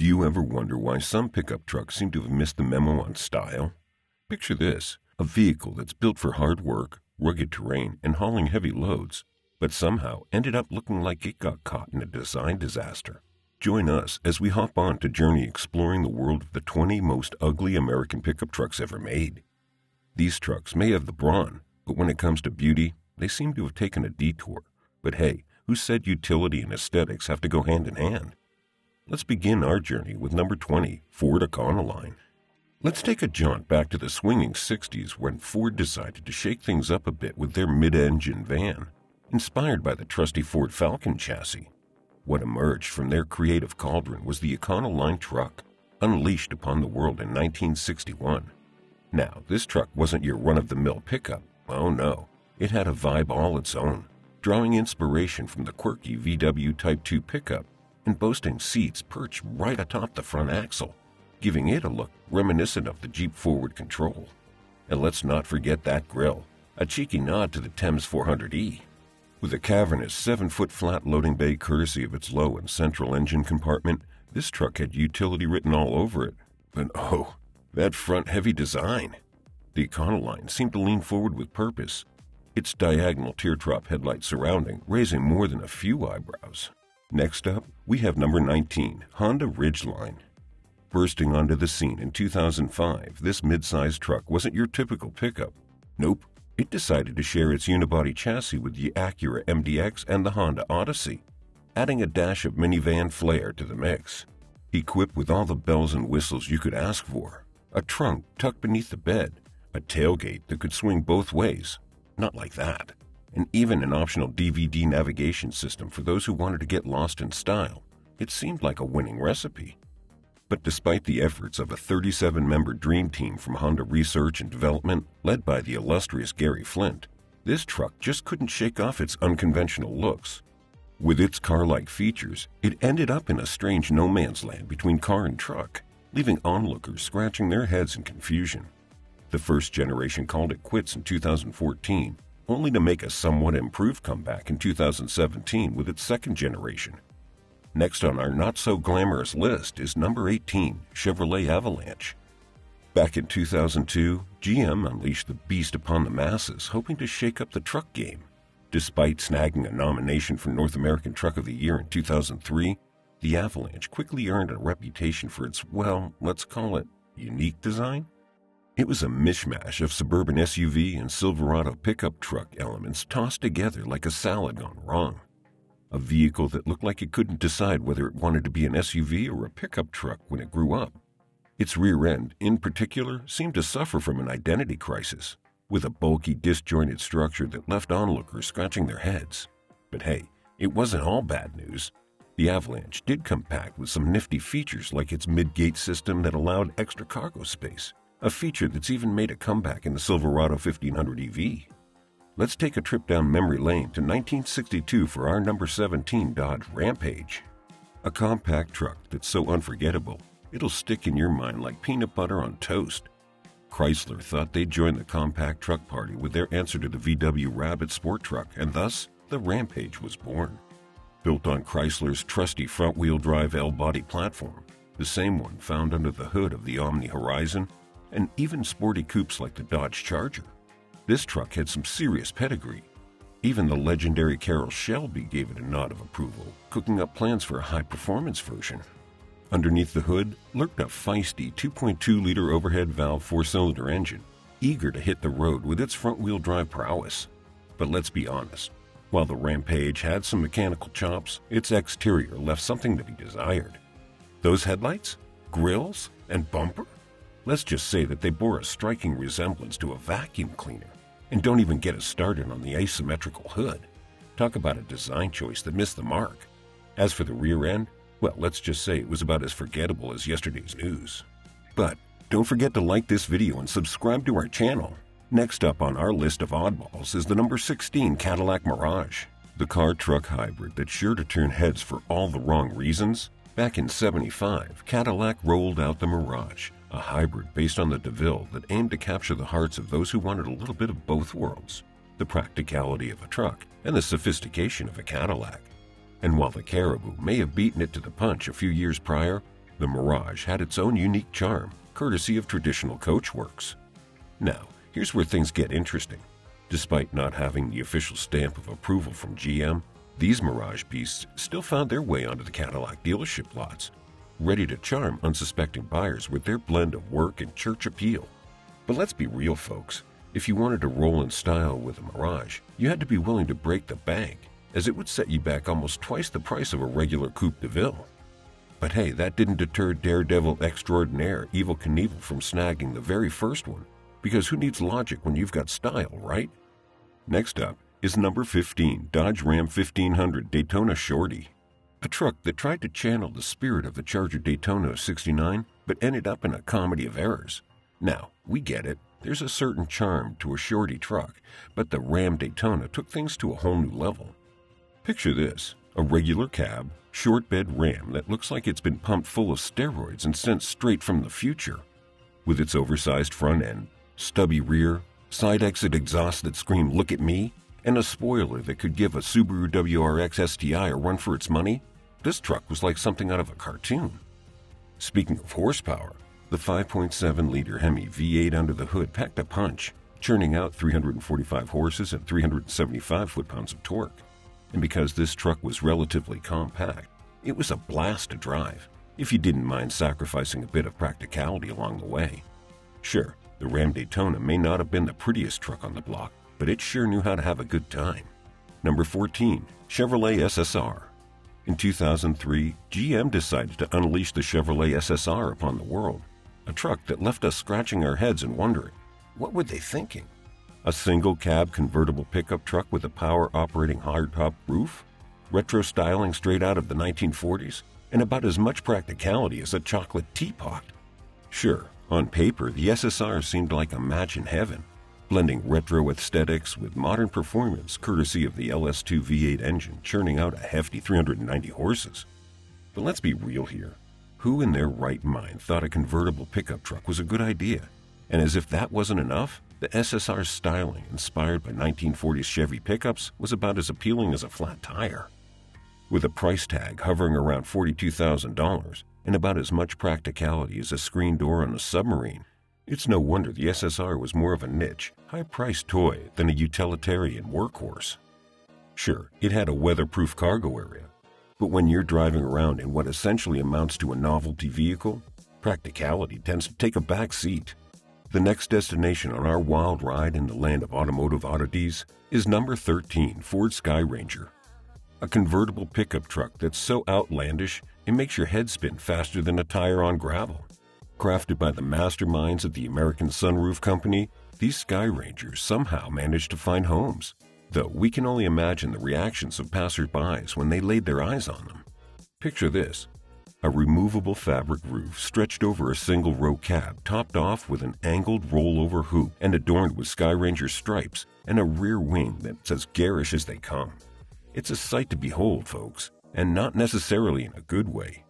Do you ever wonder why some pickup trucks seem to have missed the memo on style? Picture this a vehicle that's built for hard work, rugged terrain, and hauling heavy loads, but somehow ended up looking like it got caught in a design disaster. Join us as we hop on to journey exploring the world of the 20 most ugly American pickup trucks ever made. These trucks may have the brawn, but when it comes to beauty, they seem to have taken a detour. But hey, who said utility and aesthetics have to go hand in hand? Let's begin our journey with number 20, Ford Econoline. Let's take a jaunt back to the swinging 60s when Ford decided to shake things up a bit with their mid engine van, inspired by the trusty Ford Falcon chassis. What emerged from their creative cauldron was the Econoline truck, unleashed upon the world in 1961. Now, this truck wasn't your run of the mill pickup. Oh no, it had a vibe all its own, drawing inspiration from the quirky VW Type 2 pickup and boasting seats perched right atop the front axle giving it a look reminiscent of the Jeep Forward Control. And let's not forget that grille, a cheeky nod to the Thames 400E. With a cavernous 7-foot flat loading bay courtesy of its low and central engine compartment, this truck had utility written all over it. But oh, that front heavy design! The Econoline seemed to lean forward with purpose, its diagonal teardrop headlight surrounding raising more than a few eyebrows. Next up, we have number 19, Honda Ridgeline. Bursting onto the scene in 2005, this mid-sized truck wasn't your typical pickup. Nope, it decided to share its unibody chassis with the Acura MDX and the Honda Odyssey, adding a dash of minivan flair to the mix. Equipped with all the bells and whistles you could ask for, a trunk tucked beneath the bed, a tailgate that could swing both ways, not like that, and even an optional DVD navigation system for those who wanted to get lost in style. It seemed like a winning recipe. But despite the efforts of a 37 member dream team from Honda Research and Development, led by the illustrious Gary Flint, this truck just couldn't shake off its unconventional looks. With its car like features, it ended up in a strange no man's land between car and truck, leaving onlookers scratching their heads in confusion. The first generation called it quits in 2014, only to make a somewhat improved comeback in 2017 with its second generation. Next on our not so glamorous list is number 18, Chevrolet Avalanche. Back in 2002, GM unleashed the beast upon the masses, hoping to shake up the truck game. Despite snagging a nomination for North American Truck of the Year in 2003, the Avalanche quickly earned a reputation for its, well, let's call it, unique design. It was a mishmash of suburban SUV and Silverado pickup truck elements tossed together like a salad gone wrong a vehicle that looked like it couldn't decide whether it wanted to be an SUV or a pickup truck when it grew up. Its rear end, in particular, seemed to suffer from an identity crisis, with a bulky, disjointed structure that left onlookers scratching their heads. But hey, it wasn't all bad news. The Avalanche did come packed with some nifty features like its mid-gate system that allowed extra cargo space, a feature that's even made a comeback in the Silverado 1500 EV. Let's take a trip down memory lane to 1962 for our number 17 Dodge Rampage. A compact truck that's so unforgettable, it'll stick in your mind like peanut butter on toast. Chrysler thought they'd join the compact truck party with their answer to the VW Rabbit sport truck, and thus the Rampage was born. Built on Chrysler's trusty front-wheel drive L-body platform, the same one found under the hood of the Omni Horizon, and even sporty coupes like the Dodge Charger. This truck had some serious pedigree. Even the legendary Carroll Shelby gave it a nod of approval, cooking up plans for a high-performance version. Underneath the hood lurked a feisty 2.2-liter overhead valve four-cylinder engine, eager to hit the road with its front-wheel drive prowess. But let's be honest, while the Rampage had some mechanical chops, its exterior left something to be desired. Those headlights, grills, and bumper? Let's just say that they bore a striking resemblance to a vacuum cleaner. And don't even get us started on the asymmetrical hood. Talk about a design choice that missed the mark. As for the rear end, well, let's just say it was about as forgettable as yesterday's news. But don't forget to like this video and subscribe to our channel. Next up on our list of oddballs is the number 16 Cadillac Mirage, the car truck hybrid that's sure to turn heads for all the wrong reasons. Back in 75, Cadillac rolled out the Mirage, a hybrid based on the DeVille that aimed to capture the hearts of those who wanted a little bit of both worlds the practicality of a truck and the sophistication of a Cadillac. And while the Caribou may have beaten it to the punch a few years prior, The Mirage had its own unique charm, courtesy of traditional coachworks. Now, here's where things get interesting. Despite not having the official stamp of approval from GM, these Mirage beasts still found their way onto the Cadillac dealership lots, ready to charm unsuspecting buyers with their blend of work and church appeal. But let's be real, folks. If you wanted to roll in style with a Mirage, you had to be willing to break the bank, as it would set you back almost twice the price of a regular Coupe de Ville. But hey, that didn't deter daredevil extraordinaire Evel Knievel from snagging the very first one, because who needs logic when you've got style, right? Next up is number 15 Dodge Ram 1500 Daytona Shorty, a truck that tried to channel the spirit of the Charger Daytona 69 but ended up in a comedy of errors. Now, we get it. There's a certain charm to a shorty truck, but the Ram Daytona took things to a whole new level. Picture this a regular cab, short bed Ram that looks like it's been pumped full of steroids and sent straight from the future. With its oversized front end, stubby rear, side exit exhaust that scream, Look at me, and a spoiler that could give a Subaru WRX STI a run for its money, this truck was like something out of a cartoon. Speaking of horsepower, the 5.7 liter Hemi V8 under the hood packed a punch, churning out 345 horses and 375 foot pounds of torque. And because this truck was relatively compact, it was a blast to drive, if you didn't mind sacrificing a bit of practicality along the way. Sure, the Ram Daytona may not have been the prettiest truck on the block, but it sure knew how to have a good time. Number 14, Chevrolet SSR. In 2003, GM decided to unleash the Chevrolet SSR upon the world a truck that left us scratching our heads and wondering, what were they thinking? A single cab convertible pickup truck with a power operating hardtop roof? Retro styling straight out of the 1940s? And about as much practicality as a chocolate teapot. Sure, on paper, the SSR seemed like a match in heaven, blending retro aesthetics with modern performance courtesy of the LS2 V8 engine churning out a hefty 390 horses. But let's be real here. Who in their right mind thought a convertible pickup truck was a good idea? And as if that wasn't enough, the SSR's styling, inspired by 1940s Chevy pickups, was about as appealing as a flat tire. With a price tag hovering around $42,000 and about as much practicality as a screen door on a submarine, it's no wonder the SSR was more of a niche, high priced toy than a utilitarian workhorse. Sure, it had a weatherproof cargo area, but when you're driving around in what essentially amounts to a novelty vehicle, practicality tends to take a back seat. The next destination on our wild ride in the land of automotive oddities is number 13 Ford Skyranger. A convertible pickup truck that's so outlandish it makes your head spin faster than a tire on gravel. Crafted by the masterminds at the American Sunroof Company, these Skyrangers somehow managed to find homes though we can only imagine the reactions of passersby when they laid their eyes on them. Picture this a removable fabric roof stretched over a single row cab, topped off with an angled rollover hoop and adorned with Skyranger stripes, and a rear wing that's as garish as they come. It's a sight to behold, folks, and not necessarily in a good way.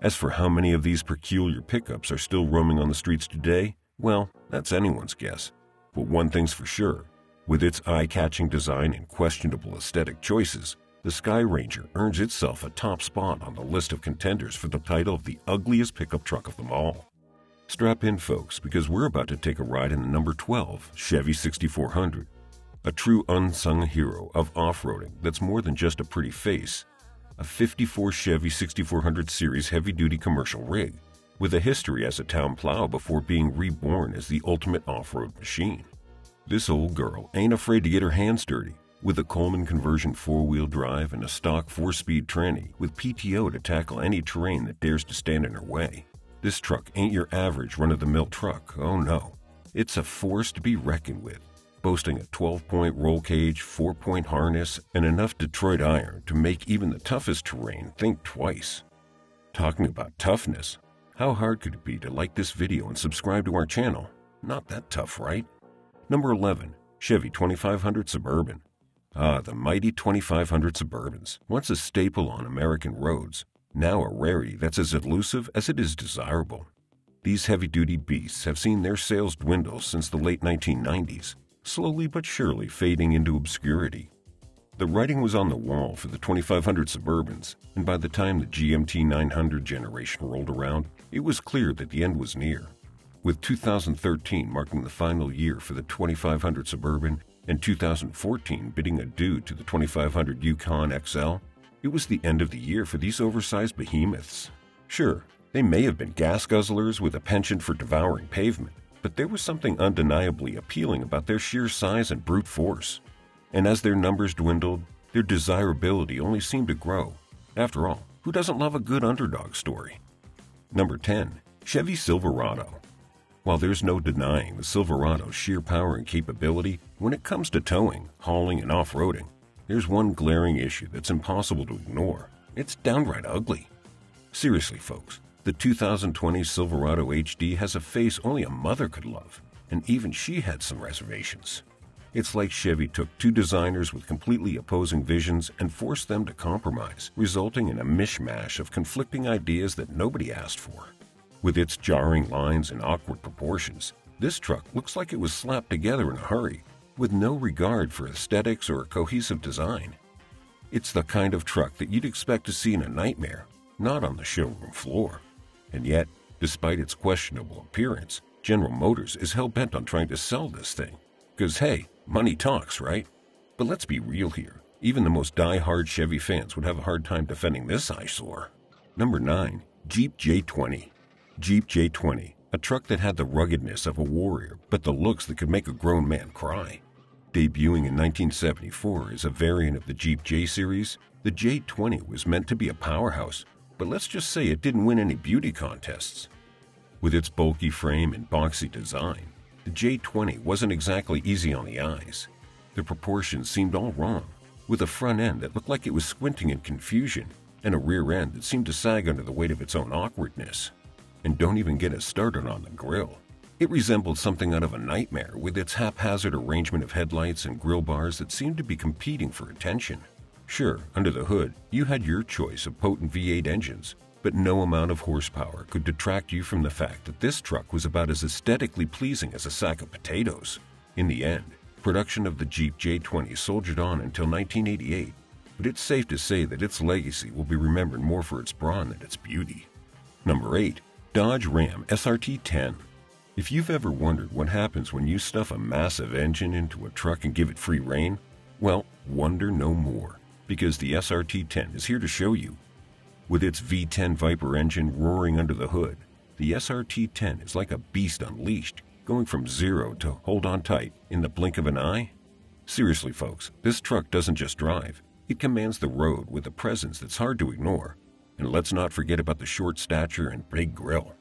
As for how many of these peculiar pickups are still roaming on the streets today, well, that's anyone's guess. But one thing's for sure with its eye catching design and questionable aesthetic choices, the Skyranger earns itself a top spot on the list of contenders for the title of the ugliest pickup truck of them all. Strap in, folks, because we're about to take a ride in the number 12 Chevy 6400, a true unsung hero of off roading that's more than just a pretty face. A 54 Chevy 6400 series heavy duty commercial rig, with a history as a town plow before being reborn as the ultimate off road machine. This old girl ain't afraid to get her hands dirty. With a Coleman conversion four wheel drive and a stock four speed tranny with PTO to tackle any terrain that dares to stand in her way. This truck ain't your average run of the mill truck, oh no. It's a force to be reckoned with, boasting a 12 point roll cage, 4 point harness, and enough Detroit iron to make even the toughest terrain think twice. Talking about toughness, how hard could it be to like this video and subscribe to our channel? Not that tough, right? Number 11, Chevy 2500 Suburban. Ah, the mighty 2500 Suburbans, once a staple on American roads, now a rarity that's as elusive as it is desirable. These heavy duty beasts have seen their sales dwindle since the late 1990s, slowly but surely fading into obscurity. The writing was on the wall for the 2500 Suburbans, and by the time the GMT 900 generation rolled around, it was clear that the end was near. With 2013 marking the final year for the 2500 Suburban and 2014 bidding adieu to the 2500 Yukon XL, it was the end of the year for these oversized behemoths. Sure, they may have been gas guzzlers with a penchant for devouring pavement, but there was something undeniably appealing about their sheer size and brute force. And as their numbers dwindled, their desirability only seemed to grow. After all, who doesn't love a good underdog story? Number 10. Chevy Silverado. While there's no denying the Silverado's sheer power and capability when it comes to towing, hauling, and off roading, there's one glaring issue that's impossible to ignore. It's downright ugly. Seriously, folks, the 2020 Silverado HD has a face only a mother could love, and even she had some reservations. It's like Chevy took two designers with completely opposing visions and forced them to compromise, resulting in a mishmash of conflicting ideas that nobody asked for. With its jarring lines and awkward proportions, this truck looks like it was slapped together in a hurry, with no regard for aesthetics or cohesive design. It's the kind of truck that you'd expect to see in a nightmare, not on the showroom floor. And yet, despite its questionable appearance, General Motors is hell bent on trying to sell this thing. Because hey, money talks, right? But let's be real here. Even the most die-hard Chevy fans would have a hard time defending this eyesore. Number 9. Jeep J20 Jeep J20, a truck that had the ruggedness of a warrior but the looks that could make a grown man cry. Debuting in 1974 as a variant of the Jeep J Series, the J20 was meant to be a powerhouse, but let's just say it didn't win any beauty contests. With its bulky frame and boxy design, the J20 wasn't exactly easy on the eyes. The proportions seemed all wrong, with a front end that looked like it was squinting in confusion and a rear end that seemed to sag under the weight of its own awkwardness. And don't even get us started on the grill. It resembled something out of a nightmare with its haphazard arrangement of headlights and grill bars that seemed to be competing for attention. Sure, under the hood, you had your choice of potent V8 engines, but no amount of horsepower could detract you from the fact that this truck was about as aesthetically pleasing as a sack of potatoes. In the end, production of the Jeep J20 soldiered on until 1988, but it's safe to say that its legacy will be remembered more for its brawn than its beauty. Number 8. Dodge Ram SRT 10. If you've ever wondered what happens when you stuff a massive engine into a truck and give it free rein, well, wonder no more, because the SRT 10 is here to show you. With its V10 Viper engine roaring under the hood, the SRT 10 is like a beast unleashed, going from zero to hold on tight in the blink of an eye. Seriously, folks, this truck doesn't just drive, it commands the road with a presence that's hard to ignore. And let's not forget about the short stature and big grill.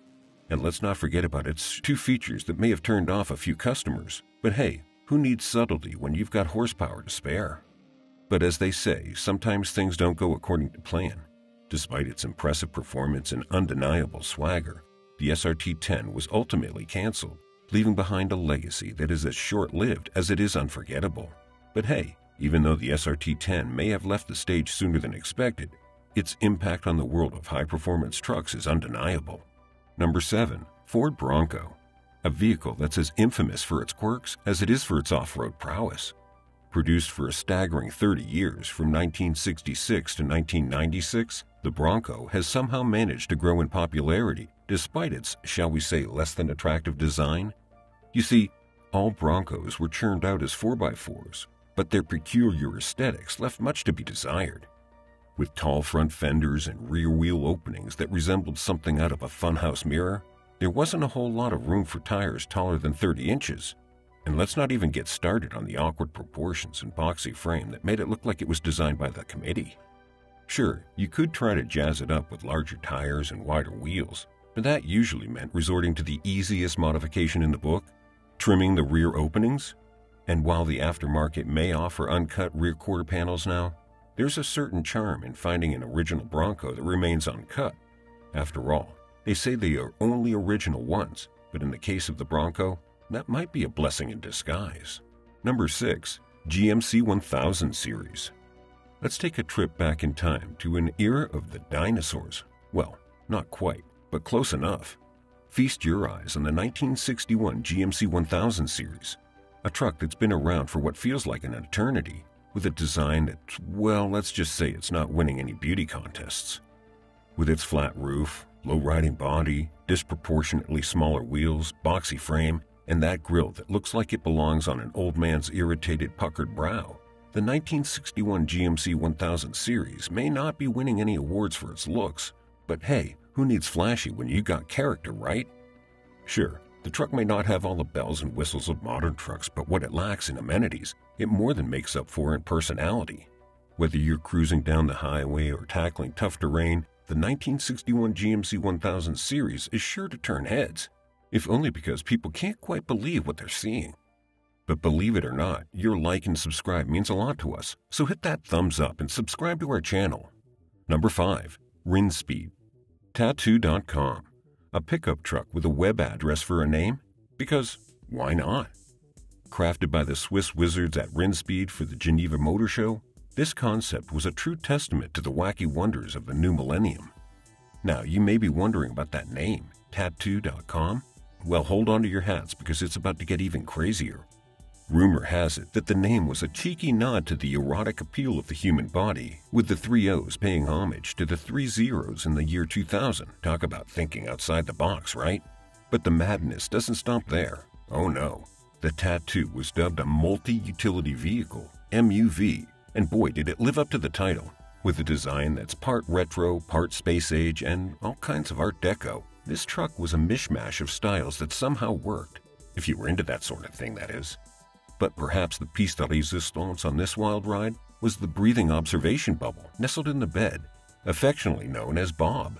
And let's not forget about its two features that may have turned off a few customers. But hey, who needs subtlety when you've got horsepower to spare? But as they say, sometimes things don't go according to plan. Despite its impressive performance and undeniable swagger, the SRT 10 was ultimately canceled, leaving behind a legacy that is as short lived as it is unforgettable. But hey, even though the SRT 10 may have left the stage sooner than expected, its impact on the world of high performance trucks is undeniable. Number 7. Ford Bronco, a vehicle that's as infamous for its quirks as it is for its off road prowess. Produced for a staggering 30 years from 1966 to 1996, the Bronco has somehow managed to grow in popularity despite its, shall we say, less than attractive design. You see, all Broncos were churned out as 4x4s, but their peculiar aesthetics left much to be desired. With tall front fenders and rear wheel openings that resembled something out of a funhouse mirror, there wasn't a whole lot of room for tires taller than 30 inches. And let's not even get started on the awkward proportions and boxy frame that made it look like it was designed by the committee. Sure, you could try to jazz it up with larger tires and wider wheels, but that usually meant resorting to the easiest modification in the book trimming the rear openings. And while the aftermarket may offer uncut rear quarter panels now, there's a certain charm in finding an original Bronco that remains uncut. After all, they say they are only original once, but in the case of the Bronco, that might be a blessing in disguise. Number 6. GMC 1000 Series. Let's take a trip back in time to an era of the dinosaurs. Well, not quite, but close enough. Feast your eyes on the 1961 GMC 1000 Series, a truck that's been around for what feels like an eternity with a design that, well, let's just say it's not winning any beauty contests. With its flat roof, low riding body, disproportionately smaller wheels, boxy frame, and that grille that looks like it belongs on an old man's irritated, puckered brow, the 1961 GMC 1000 series may not be winning any awards for its looks, but hey, who needs flashy when you got character, right? Sure, the truck may not have all the bells and whistles of modern trucks, but what it lacks in amenities, it more than makes up for in personality. Whether you're cruising down the highway or tackling tough terrain, the 1961 GMC 1000 series is sure to turn heads, if only because people can't quite believe what they're seeing. But believe it or not, your like and subscribe means a lot to us, so hit that thumbs up and subscribe to our channel. Number 5. Rinspeed. Tattoo.com. A pickup truck with a web address for a name? Because why not? Crafted by the Swiss wizards at Rinspeed for the Geneva Motor Show, this concept was a true testament to the wacky wonders of the new millennium. Now, you may be wondering about that name, Tattoo.com. Well, hold on to your hats because it's about to get even crazier. Rumor has it that the name was a cheeky nod to the erotic appeal of the human body, with the three O's paying homage to the three zeros in the year 2000. Talk about thinking outside the box, right? But the madness doesn't stop there. Oh no. The tattoo was dubbed a multi utility vehicle, MUV, and boy, did it live up to the title. With a design that's part retro, part space age, and all kinds of Art Deco, this truck was a mishmash of styles that somehow worked. If you were into that sort of thing, that is. But perhaps the piece de resistance on this wild ride was the breathing observation bubble nestled in the bed, affectionately known as Bob.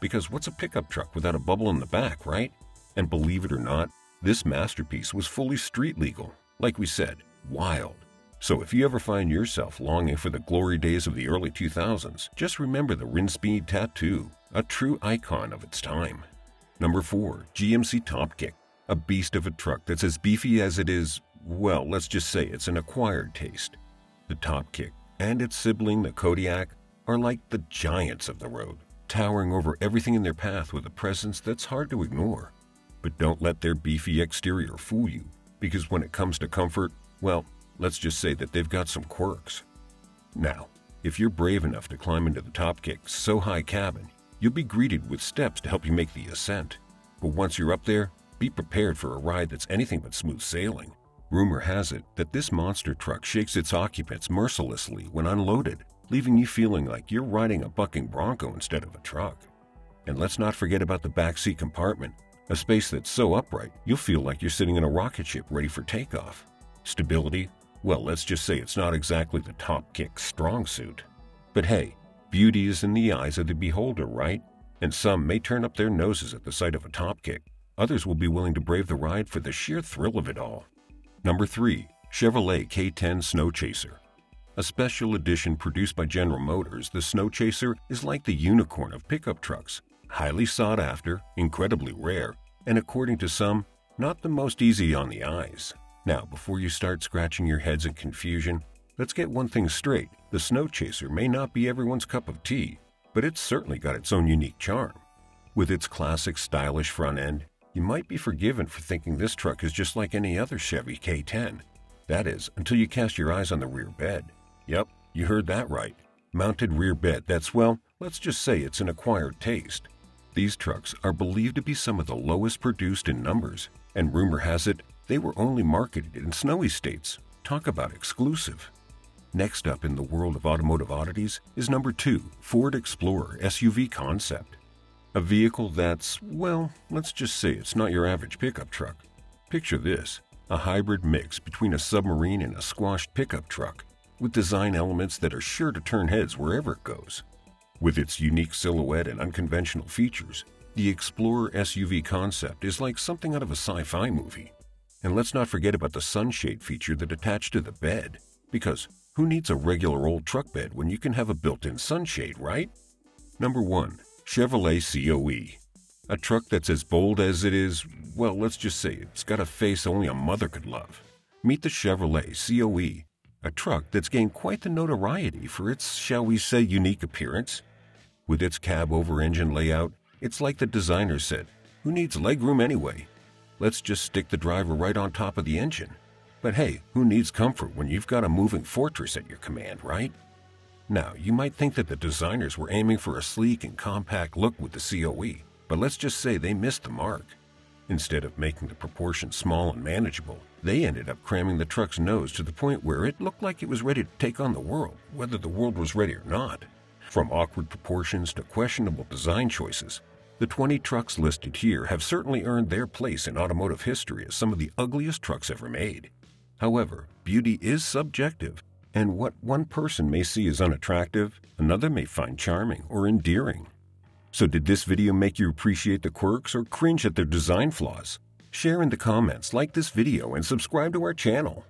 Because what's a pickup truck without a bubble in the back, right? And believe it or not, this masterpiece was fully street legal. Like we said, wild. So if you ever find yourself longing for the glory days of the early 2000s, just remember the Rinspeed tattoo, a true icon of its time. Number 4. GMC TopKick, a beast of a truck that's as beefy as it is well, let's just say it's an acquired taste. The TopKick and its sibling, the Kodiak, are like the giants of the road, towering over everything in their path with a presence that's hard to ignore. But don't let their beefy exterior fool you, because when it comes to comfort, well, let's just say that they've got some quirks. Now, if you're brave enough to climb into the TopKick's so high cabin, you'll be greeted with steps to help you make the ascent. But once you're up there, be prepared for a ride that's anything but smooth sailing. Rumor has it that this monster truck shakes its occupants mercilessly when unloaded, leaving you feeling like you're riding a bucking bronco instead of a truck. And let's not forget about the backseat compartment, a space that's so upright you'll feel like you're sitting in a rocket ship ready for takeoff. Stability? Well, let's just say it's not exactly the TopKick strong suit. But hey, beauty is in the eyes of the beholder, right? And some may turn up their noses at the sight of a TopKick. Others will be willing to brave the ride for the sheer thrill of it all. Number 3. Chevrolet K10 Snow Chaser. A special edition produced by General Motors, the Snow Chaser is like the unicorn of pickup trucks, highly sought after, incredibly rare, and according to some, not the most easy on the eyes. Now, before you start scratching your heads in confusion, let's get one thing straight. The Snow Chaser may not be everyone's cup of tea, but it's certainly got its own unique charm. With its classic stylish front end, you might be forgiven for thinking this truck is just like any other Chevy K10. That is, until you cast your eyes on the rear bed. Yep, you heard that right. Mounted rear bed that's, well, let's just say it's an acquired taste. These trucks are believed to be some of the lowest produced in numbers, and rumor has it they were only marketed in snowy states. Talk about exclusive. Next up in the world of automotive oddities is number 2, Ford Explorer SUV concept. A vehicle that's, well, let's just say it's not your average pickup truck. Picture this a hybrid mix between a submarine and a squashed pickup truck, with design elements that are sure to turn heads wherever it goes. With its unique silhouette and unconventional features, the Explorer SUV concept is like something out of a sci fi movie. And let's not forget about the sunshade feature that attached to the bed, because who needs a regular old truck bed when you can have a built in sunshade, right? Number 1. Chevrolet COE. A truck that's as bold as it is, well, let's just say it's got a face only a mother could love. Meet the Chevrolet COE, a truck that's gained quite the notoriety for its, shall we say, unique appearance. With its cab over engine layout, it's like the designer said, who needs legroom anyway? Let's just stick the driver right on top of the engine. But hey, who needs comfort when you've got a moving fortress at your command, right? Now, you might think that the designers were aiming for a sleek and compact look with the COE, but let's just say they missed the mark. Instead of making the proportions small and manageable, they ended up cramming the truck's nose to the point where it looked like it was ready to take on the world, whether the world was ready or not. From awkward proportions to questionable design choices, the 20 trucks listed here have certainly earned their place in automotive history as some of the ugliest trucks ever made. However, beauty is subjective, and what one person may see as unattractive, another may find charming or endearing. So did this video make you appreciate the quirks or cringe at their design flaws? Share in the comments, like this video, and subscribe to our channel.